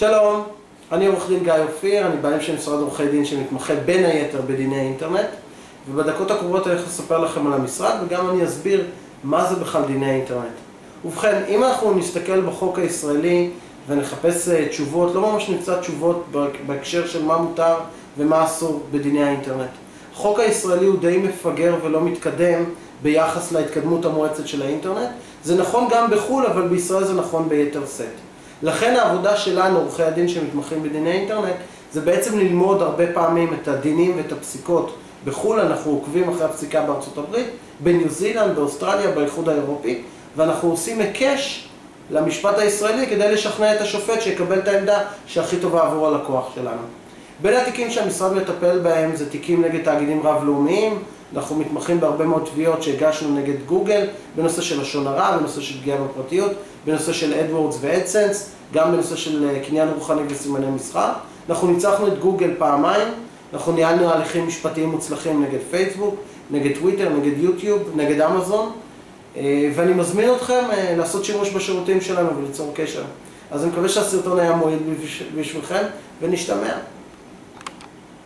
שלום, אני עורך דין גיא אופיר, אני בעלים של משרד עורכי דין שמתמחה בין היתר בדיני אינטרנט ובדקות הקרובות אני הולך לספר לכם על המשרד וגם אני אסביר מה זה בכלל דיני אינטרנט. ובכן, אם אנחנו נסתכל בחוק הישראלי ונחפש תשובות, לא ממש נמצא תשובות בהקשר של מה מותר ומה אסור בדיני האינטרנט. החוק הישראלי הוא די מפגר ולא מתקדם ביחס להתקדמות המואצת של האינטרנט. זה נכון גם בחו"ל, אבל בישראל זה נכון ביתר שאת. לכן העבודה שלנו, עורכי הדין שמתמחים בדיני אינטרנט, זה בעצם ללמוד הרבה פעמים את הדינים ואת הפסיקות בחו"ל, אנחנו עוקבים אחרי הפסיקה בארצות הברית, בניו זילנד, באוסטרליה, באיחוד האירופי, ואנחנו עושים היקש למשפט הישראלי כדי לשכנע את השופט שיקבל את העמדה שהכי טובה עבור הלקוח שלנו. בין התיקים שהמשרד מטפל בהם זה תיקים נגד תאגידים רב-לאומיים, אנחנו מתמחים בהרבה מאוד תביעות שהגשנו נגד גוגל, בנושא של לשון הרע, בנושא של פגיעה בפרטיות, בנושא של אדוורדס ואדסנס, גם בנושא של קניין רוחני וסימני מסחר. אנחנו ניצחנו את גוגל פעמיים, אנחנו ניהלנו הליכים משפטיים מוצלחים נגד פייסבוק, נגד טוויטר, נגד יוטיוב, נגד אמזון, ואני מזמין אתכם לעשות שימוש בשירותים שלנו וליצור קשר. אז אני מקווה שהסרטון היה מועיל בשבילכם, ונשתמע.